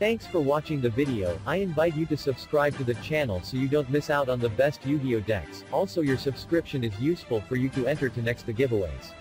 Thanks for watching the video, I invite you to subscribe to the channel so you don't miss out on the best Yu-Gi-Oh! decks, also your subscription is useful for you to enter to next the giveaways.